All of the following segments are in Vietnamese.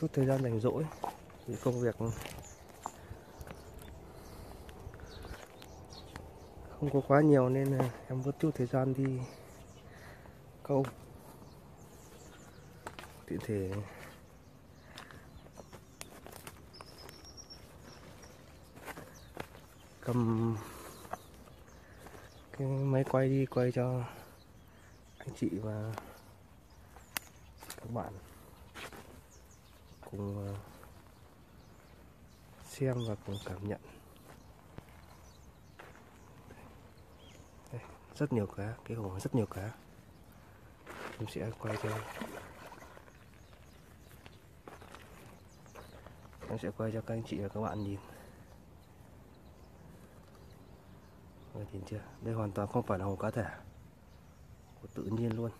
chút thời gian rảnh rỗi vì công việc không có quá nhiều nên là em mất chút thời gian đi câu. Tiện thể. Cầm cái máy quay đi quay cho anh chị và các bạn cùng ờ, xem và cùng cảm nhận. Đây, rất nhiều cá cái hồ rất nhiều cá. Em sẽ quay cho em sẽ quay cho các anh chị và các bạn nhìn. Người nhìn chưa? Đây hoàn toàn không phải là hồ cá thể. Của tự nhiên luôn.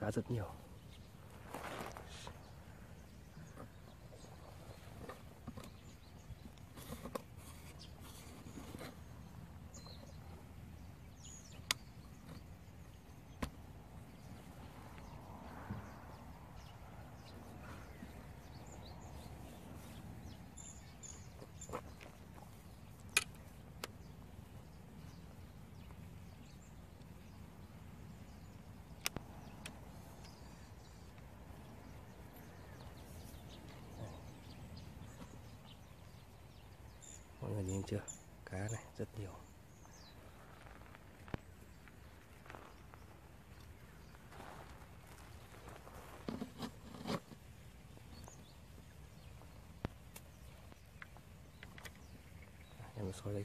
Cá rất nhiều. Mọi nhìn chưa? Cá này, rất nhiều. Em soi đây.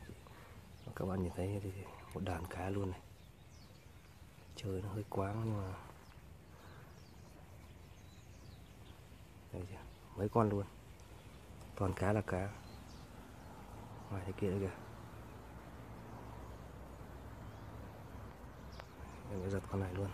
Các bạn nhìn thấy thì một đàn cá luôn này. Trời nó hơi quáng nhưng mà đây chưa? Mấy con luôn. Toàn cá là cá ngoài thế kia nữa kìa. Em sẽ giật con này luôn.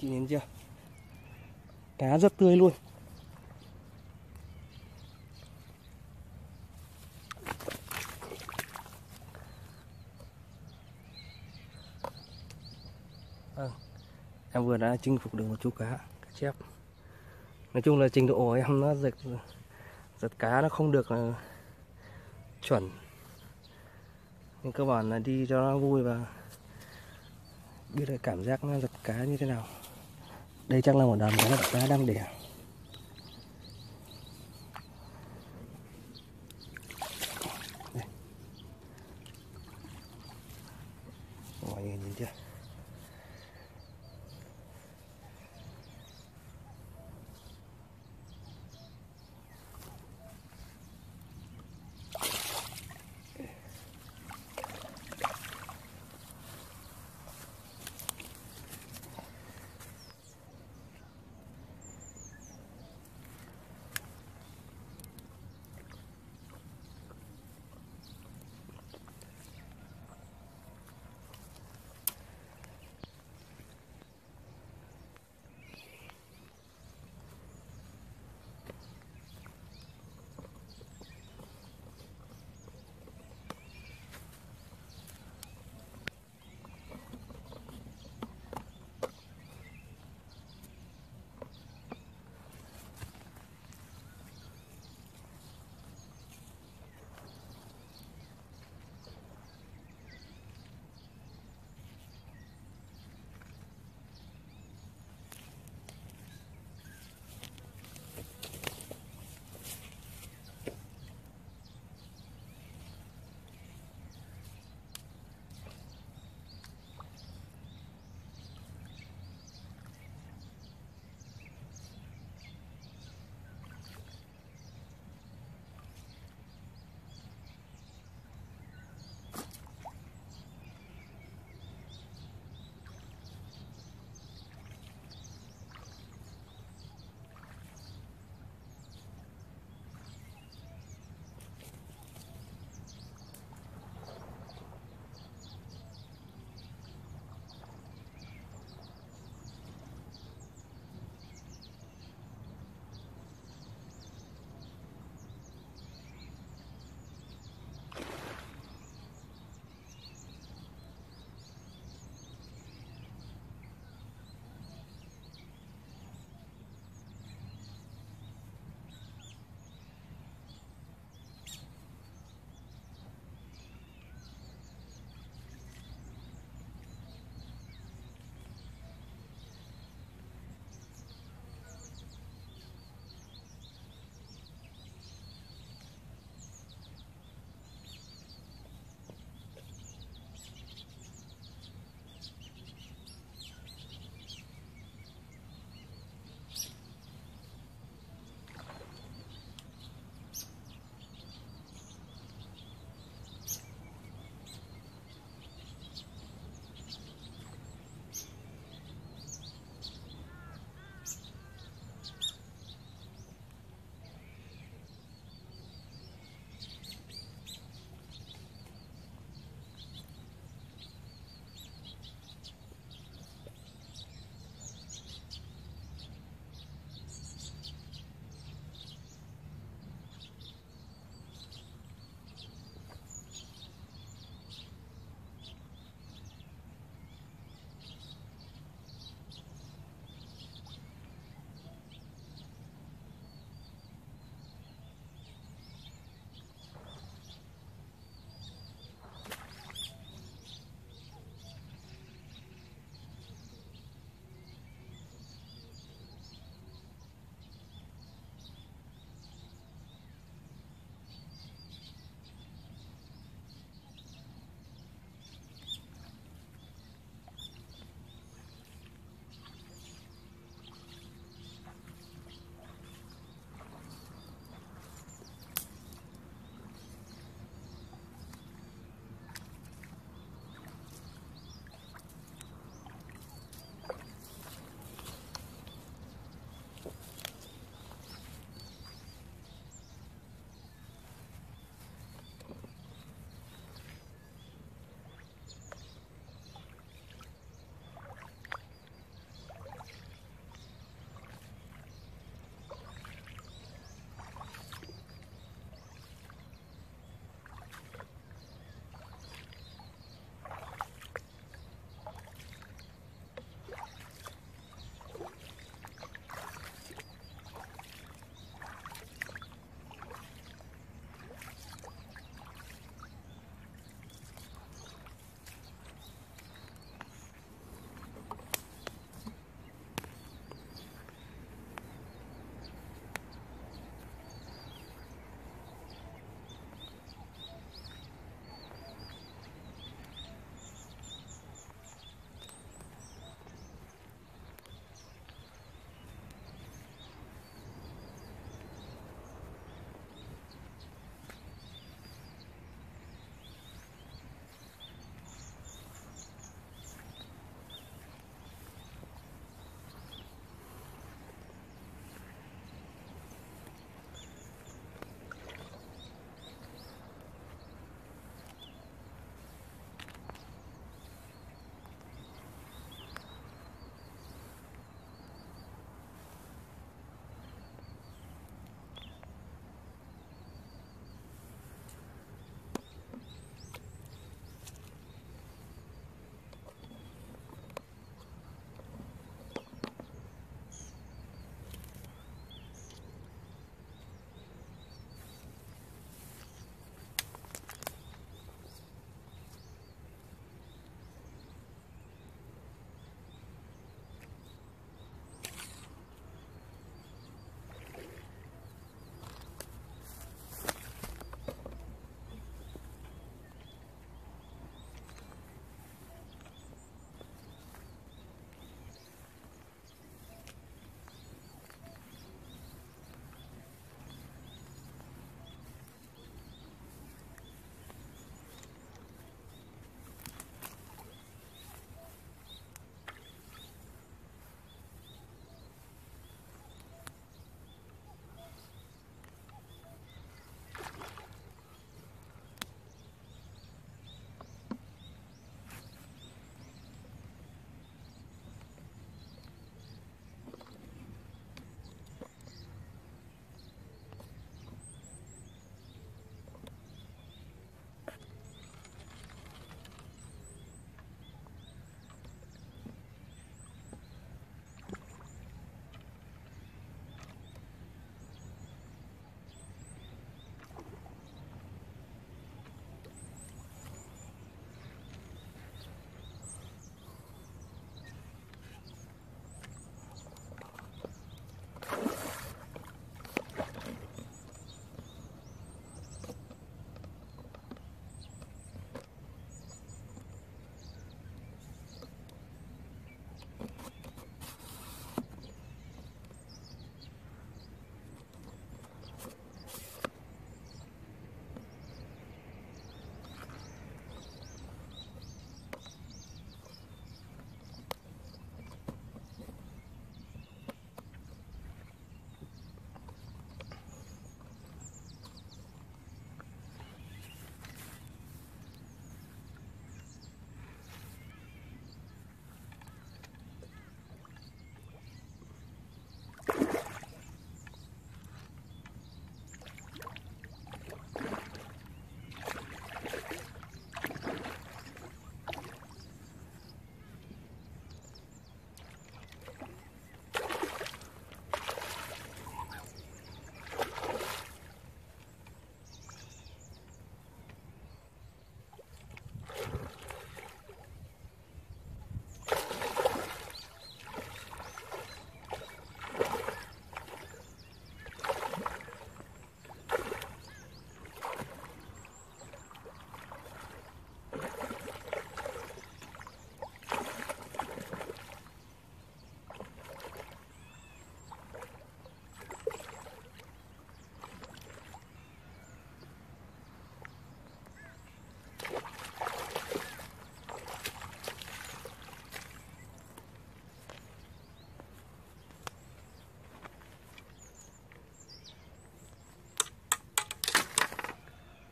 Chị nhìn chưa? Cá rất tươi luôn. À, em vừa đã chinh phục được một chú cá, cá chép. Nói chung là trình độ của em nó giật giật cá nó không được là chuẩn. Nhưng cơ bản là đi cho nó vui và biết được cảm giác nó giật cá như thế nào đây chắc là một đàn cá cá đang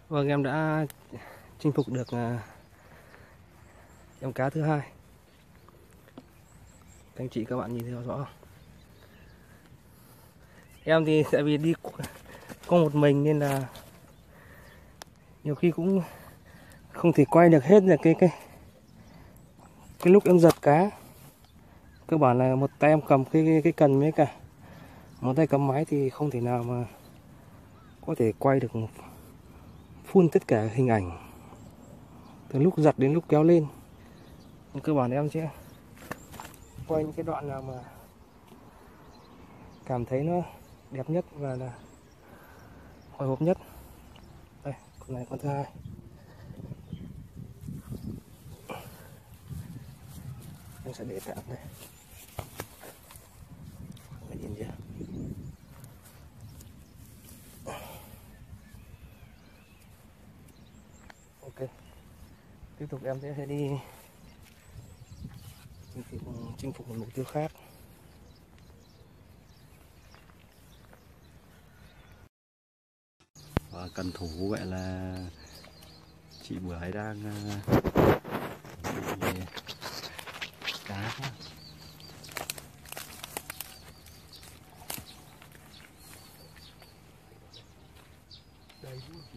Vâng em đã chinh phục được à, em cá thứ hai. Các anh chị các bạn nhìn thấy rõ Em thì tại vì đi có một mình nên là nhiều khi cũng không thể quay được hết được cái cái cái lúc em giật cá. Cơ bản là một tay em cầm cái cái, cái cần với cả. Một tay cầm máy thì không thể nào mà có thể quay được full tất cả hình ảnh từ lúc giật đến lúc kéo lên. Cơ bản em sẽ quay những cái đoạn nào mà cảm thấy nó đẹp nhất và là hồi hộp nhất. Đây, con này con thứ hai. Em sẽ để tạm đây Các nhìn chưa ok tiếp tục em sẽ đi chinh phục, chinh phục một mục tiêu khác. Và cần thủ vậy là chị bưởi đang ờ, cá ờ, quá.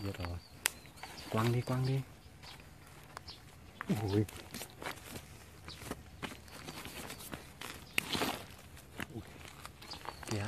Biết rồi. Quăng đi quăng đi. Ui Ui. Kìa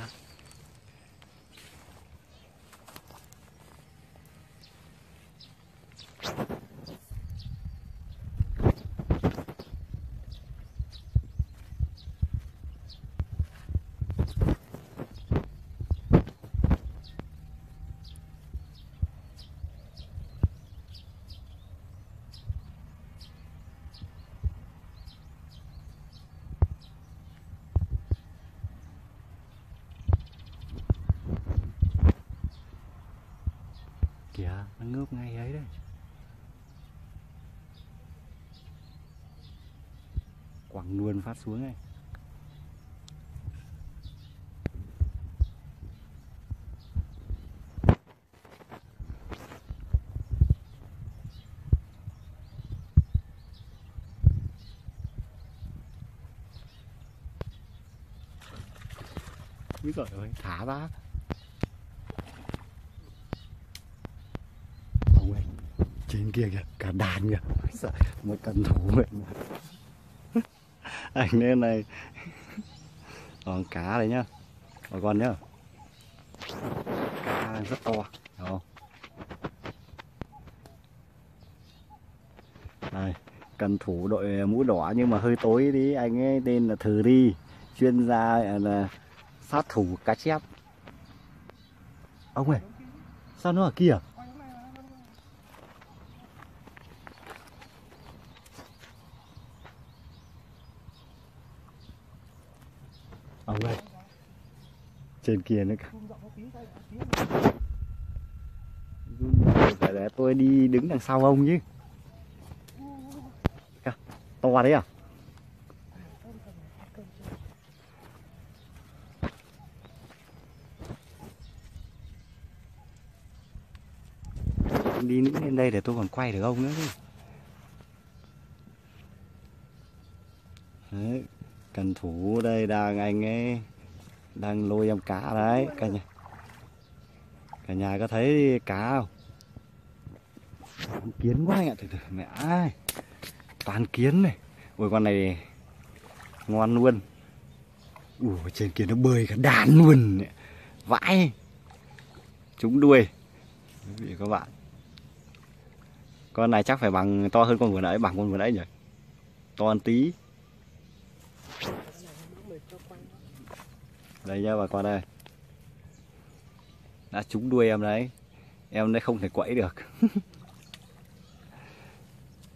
kìa nó ngớp ngay ấy đấy quẳng luôn phát xuống này. Úi giời ơi, thả ra Ông ơi, trên kia kìa, cả đàn kìa. Úi giời, một cần thủ mình anh lên này Còn cá đấy nhá. Bà con nhá. Cá rất to. Đúng không? Đây, cần thủ đội mũ đỏ nhưng mà hơi tối đi. Anh ấy tên là Thử Đi. Chuyên gia à, là sát thủ cá chép. Ông ơi, sao nó ở kia? Ở đây trên kia nữa cả. Phải để tôi đi đứng đằng sau ông chứ. To đấy à? đi nữa lên đây để tôi còn quay được ông nữa chứ đấy, cần thủ đây, đang anh ấy đang lôi em cá đấy, cả nhà. Cả nhà có thấy cá không? Kiến quá anh ạ từ từ mẹ ai toàn kiến này. Ôi, con này ngon luôn. Ủa, trên kia nó bơi cả đàn luôn vãi. Chúng đuôi, quý vị các bạn. Con này chắc phải bằng to hơn con vừa nãy, bằng con vừa nãy nhỉ? To hơn tí. Đây nha bà con đây đã trúng đuôi em đấy. Em đấy không thể quẫy được.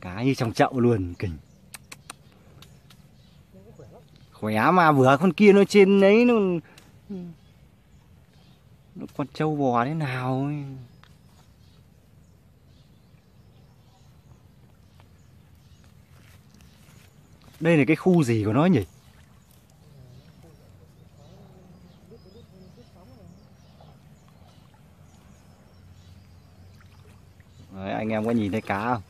Cá như trong chậu luôn, kình. Khỏe mà, vừa con kia nó trên đấy, nó nó con trâu bò thế nào ấy. đây là cái khu gì của nó nhỉ? Anh em có nhìn thấy cá không?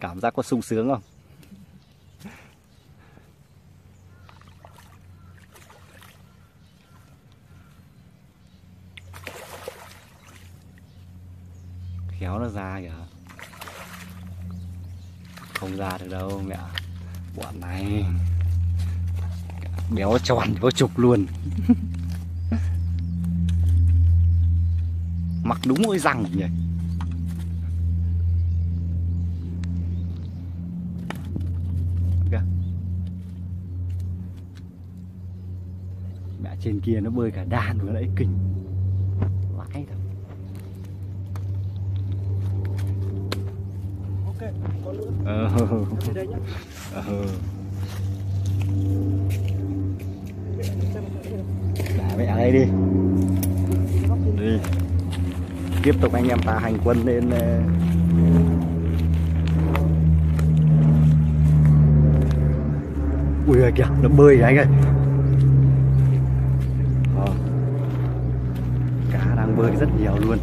Cảm giác có sung sướng không? Khéo nó ra kìa. Không ra được đâu, mẹ. Bọn này. Béo tròn béo trục luôn. Mặc đúng mỗi răng nhỉ? Trên kia nó bơi cả đàn vừa nãy kinh vãi thật. Ok còn nữa ờ. Đây nhá. Ờ. Đã mẹ đây đi. Đi. Tiếp tục anh em ta hành quân lên ờ, ui kìa nó bơi kìa anh ơi Ờ. cá đang bơi rất nhiều luôn.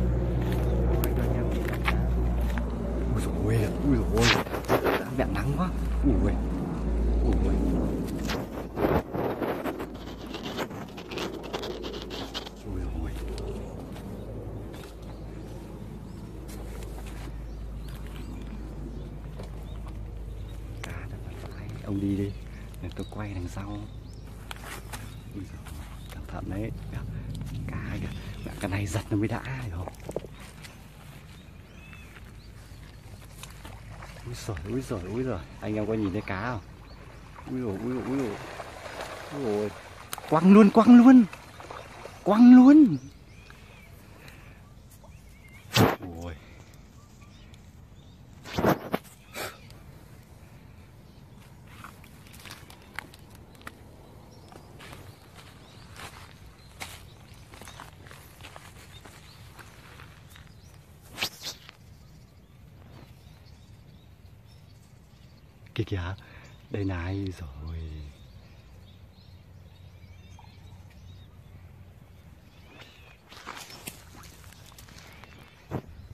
Ui dồi ôi ui dồi ôi. Mẹ nắng quá. Ui ui ui ôi cá thật là phải ông đi đi để tôi quay đằng sau Ui giời ơi, cẩn thận đấy Kìa, cá kìa Mẹ, cái này giật nó mới đã hiểu không Úi giời, úi giời Anh em có nhìn thấy cá không? Úi dồi, úi dồi, úi dồi Quăng luôn, quăng luôn. Quăng luôn Ôi Kìa kìa đây này rồi?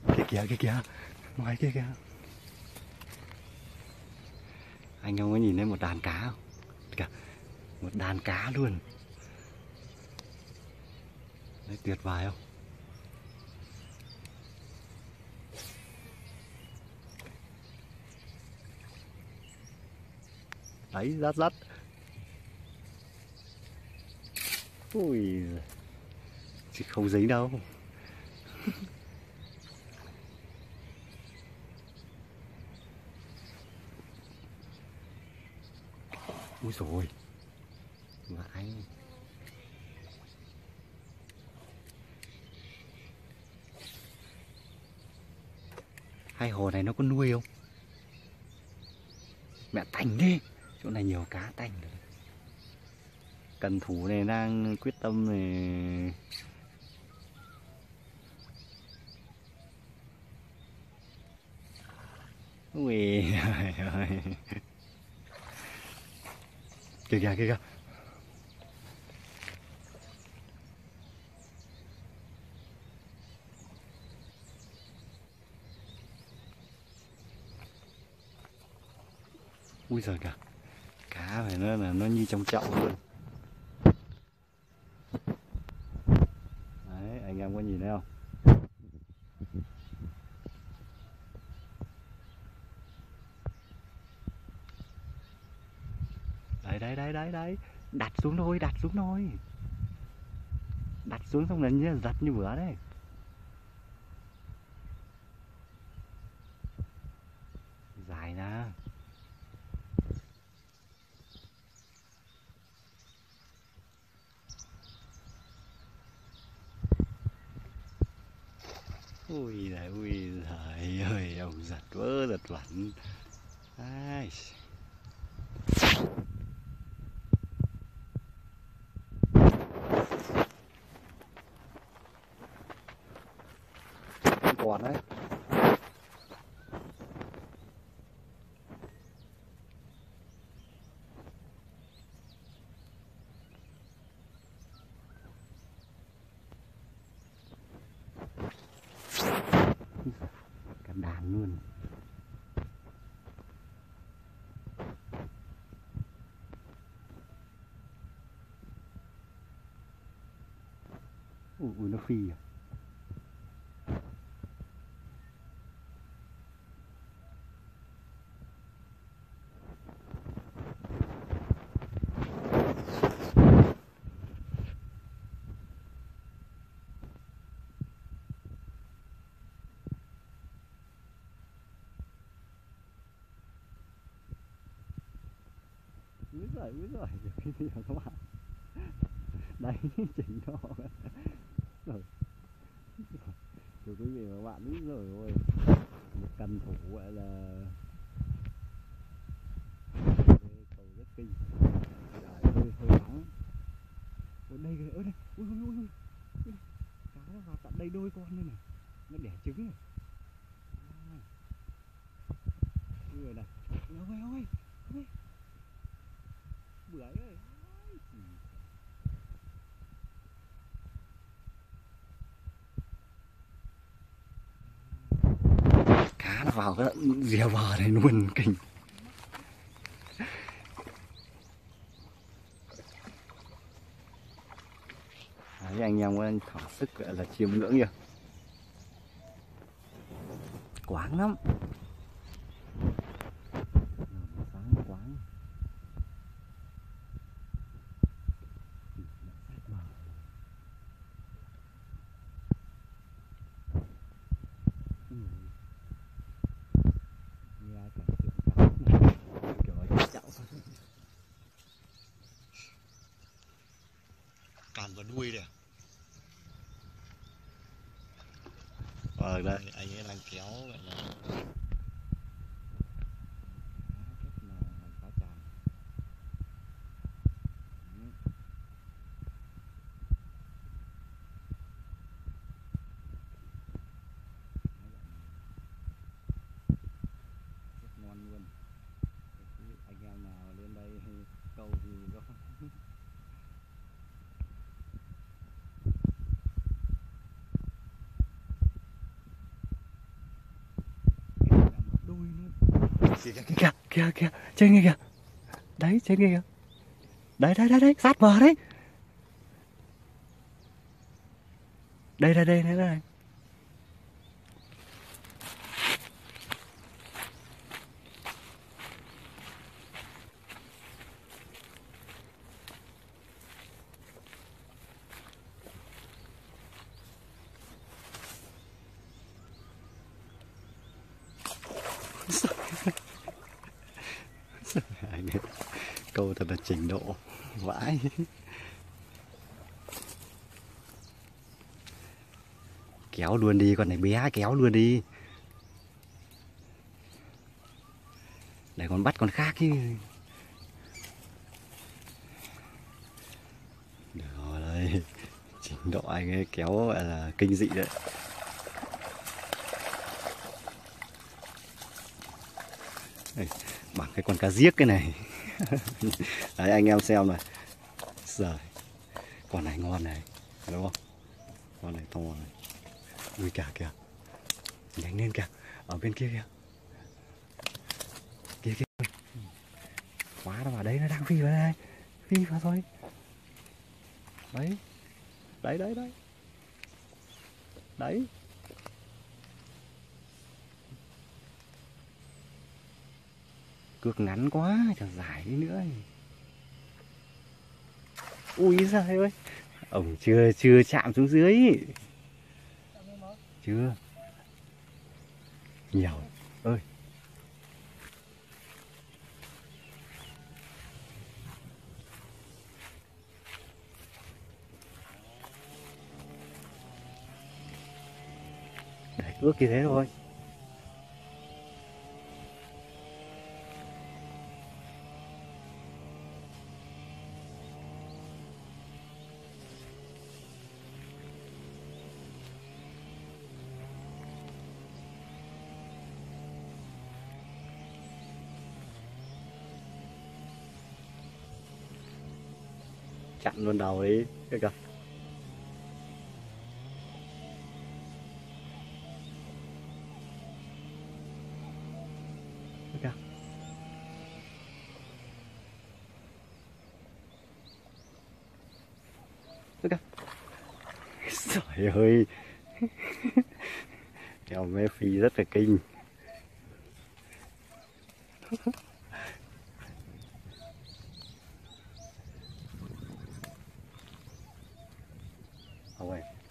Cái kìa cái kìa. Ngoài kia kìa. Anh không có nhìn thấy một đàn cá không? Kìa, Một đàn cá luôn. Đấy, tuyệt vời không? Đấy rát rát Ui Chứ không giấy đâu. Ui rồi Vãi Hai hồ này nó có nuôi không? Mẹ thành đi. Chỗ này nhiều cá tanh rồi. Cần thủ này đang quyết tâm này Ui, trời ơi. Kìa kìa kìa kìa. Ui giời kìa. Cá phải nó là nó như trong chậu luôn Đấy, anh em có nhìn thấy không? Đấy đấy đấy đấy đấy. Đặt xuống thôi, đặt xuống thôi. Đặt xuống xong là như giật như bữa đấy Dài nè Ui giời, ui giời ơi, ông giật vỡ giật vẩn. Ai... Không còn đấy cả đàn luôn ui, ui nó phi à. Úi giời úi giời cái gì hả các bạn? Đấy chỉnh đó quý vị và các bạn úi rồi thôi. Một cần thủ gọi là Đê cầu rất kinh Trời ơi hơi nóng ở đây kìa ở đây ui ui ui ui ui. cá nó vào tận đây đôi con nữa này nó đẻ trứng này À. Ui giời này ôi ôi ôi bưởi ơi Ai, chỉ. cá nó vào cái rìa bờ này luôn kinh Đấy, anh em đang thỏa sức gọi là chiêm ngưỡng kìa quáng lắm Ừ, sáng quáng Ừ, đã sát bờ. Ừ. Nghe cảnh tượng cá này, kiểu ở trên chậu thôi. càn vào đuôi đây à? Ờ, đây. Đây, anh ấy đang kéo gọi là Cá rất là cá tràn. Ừ. rất ngon luôn Thế chứ anh em nào lên đây câu thì có Kèm cả một đôi nữa kìa kìa kìa. Trên kia kìa. Đấy, trên kia kìa. Đấy đấy đấy đấy. Sát bờ đấy. Đây đây đây đây đây anh ấy câu thật là trình độ vãi kéo luôn đi con này bé kéo luôn đi. Để con bắt con khác chứ. Được rồi trình độ anh ấy kéo là kinh dị đấy. Đây, bằng cái con cá giếc cái này. Đấy anh em xem này giời con này ngon này, đúng không? Con này to này. Ui cả kìa. Nhanh lên kìa, ở bên kia kìa. Kia kia. Quá nó vào đấy nó đang phi vào đây. Phi vào thôi. Đấy. Đấy đấy đấy. Đấy. Cược ngắn quá, chẳng giải đi nữa ui giời ơi. Ổng chưa chưa chạm xuống dưới. Chưa. Nhiều. Ơi. Đấy ước như thế thôi. Bên đầu đi cái kìa Cái cái Trời ơi. Kèo mê phi rất là kinh.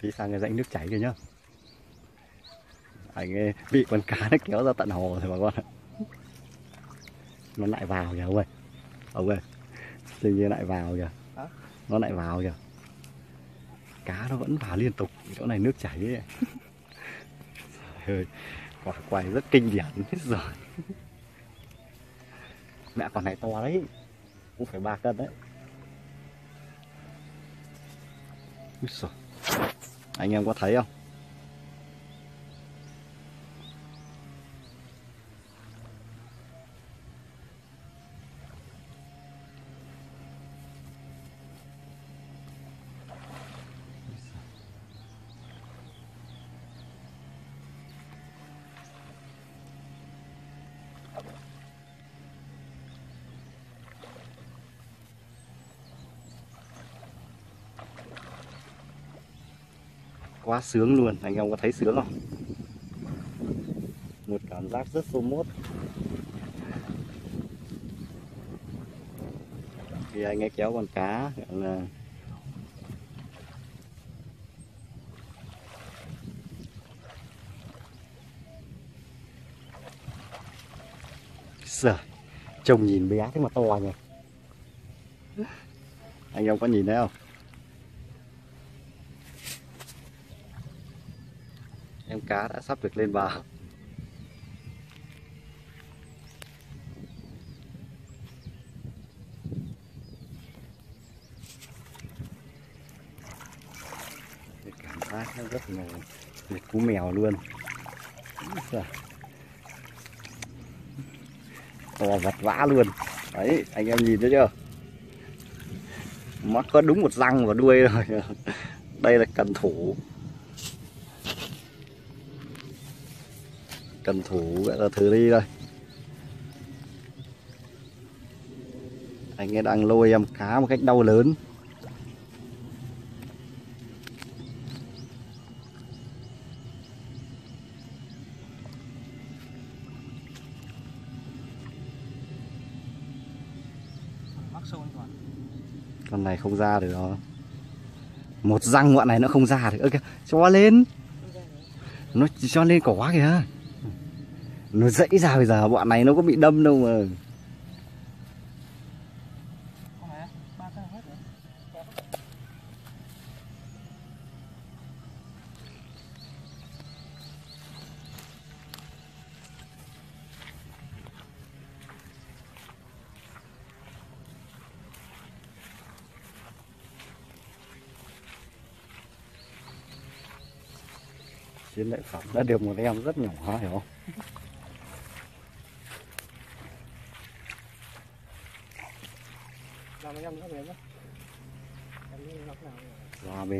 Tí sang cái rãnh nước chảy kìa nhá. Anh ấy bị con cá nó kéo ra tận hồ rồi bà con ạ. Nó lại vào kìa ông ơi. Ông ơi Tự nhiên lại vào kìa? Nó lại vào kìa. Cá nó vẫn vào liên tục Chỗ này nước chảy ấy. Trời ơi Quả quay rất kinh điển hết rồi. Mẹ con này to đấy Cũng phải ba cân đấy. Úi giời. Anh em có thấy không? Quá sướng luôn. Anh em có thấy sướng không? Một cảm giác rất số mốt. Khi anh ấy kéo con cá là Giời, trông nhìn bé thế mà to nhỉ? Anh em có nhìn thấy không em cá đã sắp được lên bờ. Cảm giác nó rất là một cú mèo luôn. Dạ. To vật vã luôn. Đấy, anh em nhìn thấy chưa? Mắt có đúng một răng và đuôi rồi. Đây là cần thủ. Cần thủ, gọi là thử đi đây. Anh ấy đang lôi em cá một cách đau lớn con này không ra được đó. Một răng bọn này nó không ra được. Ơ kìa, cho lên. Nó cho lên cỏ quá kìa nó dãy ra bây giờ, bọn này nó có bị đâm đâu mà. Chiến lợi phẩm đã được một em rất nhỏ, hiểu không làm anh em nó về nhá em đi lọc nào ra bên cái nước chảy kìa sao không đứng cái này nó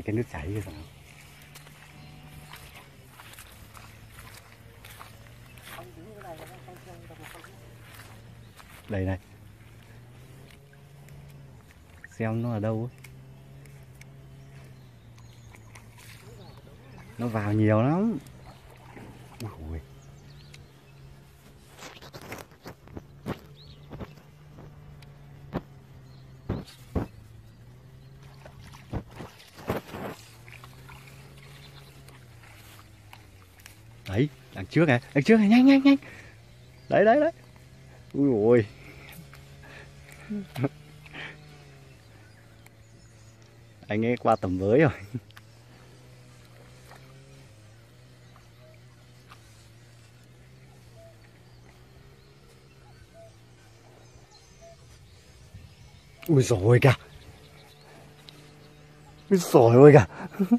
không không không không đây này. Xem nó ở đâu ấy. nó vào nhiều lắm Ui dồi. đấy đằng trước này đằng trước này nhanh nhanh nhanh. Đấy đấy đấy. Ui ôi. Anh ấy qua tầm với rồi. Ui rồi kìa. Ui rồi ôi kìa.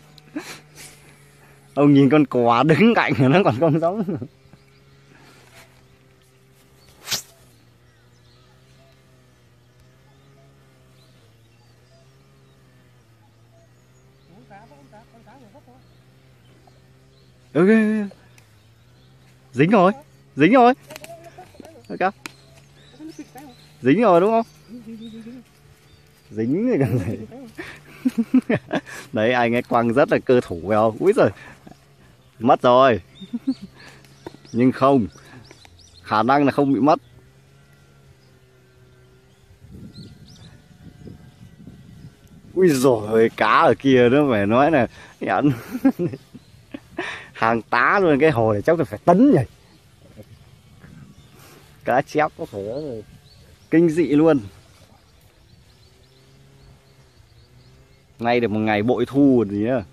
ông nhìn con quả đứng cạnh nó còn không giống. Ok dính rồi dính rồi. Ok. Dính rồi đúng không? Dính rồi đấy anh ấy quăng rất là cơ thủ phải không? Úi giời mất rồi. Nhưng không, khả năng là không bị mất. Ui rồi cá ở kia nữa phải nói là nhận hàng tá luôn, cái hồ này chắc là phải tấn nhỉ. Cá chép có phải kinh dị luôn. Nay được một ngày bội thu rồi gì nữa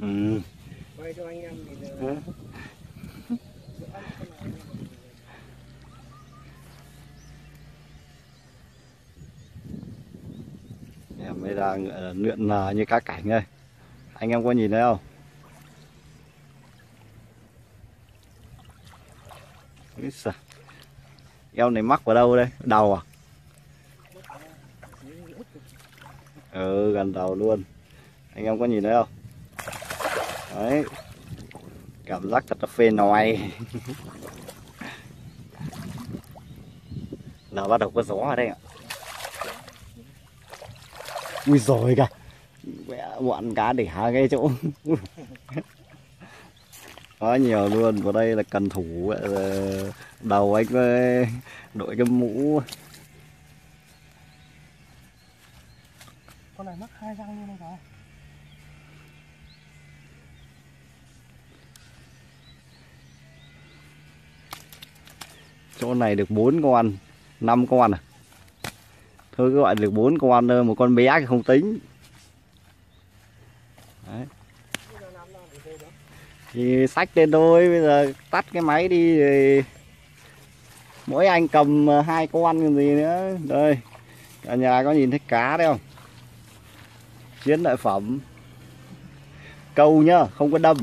ừ. quay cho anh em thì Hả? em mới đang gọi là lượn lờ như cá cảnh đây anh em có nhìn thấy không? Eo này mắc vào đâu đây? Đầu à? Ừ gần đầu luôn. Anh em có nhìn thấy không? Đấy. Cảm giác thật là phê nòi. Là bắt đầu có gió ở đây ạ ui rồi cả bọn cá để hạ cái chỗ. Quá nhiều luôn vào đây là cần thủ là đầu anh đội cái mũ. Con này mắc hai răng luôn đây cả chỗ này được bốn con năm con à thôi cứ gọi được bốn con một con bé thì không tính. Đấy. thì sách lên thôi, bây giờ tắt cái máy đi thì mỗi anh cầm à, hai con còn gì nữa. Đây, cả nhà có nhìn thấy cá đấy không? Chiến lợi phẩm. Câu nhá, không có đâm.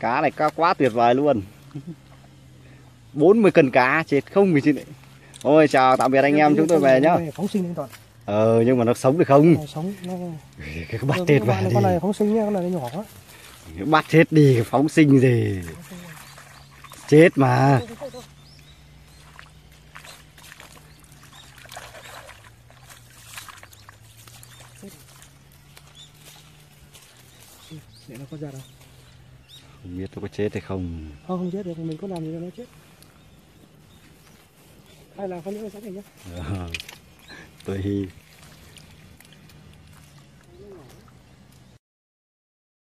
Cá này cá quá tuyệt vời luôn. 40 cân cá, chết không gì chị Ôi chào tạm biệt anh em chúng tôi về nhá. phóng sinh lên toàn. Ờ nhưng mà nó sống được không? Sống nó Cái bắt chết này, đi. con này phóng sinh nhá con này nhỏ quá. Bắt chết đi phóng sinh gì? Chết mà. Để nó có ra đâu. Không biết nó có chết hay không. Không không chết được mình có làm gì cho nó chết hay là con nữa sẵn này nhá Tôi hi.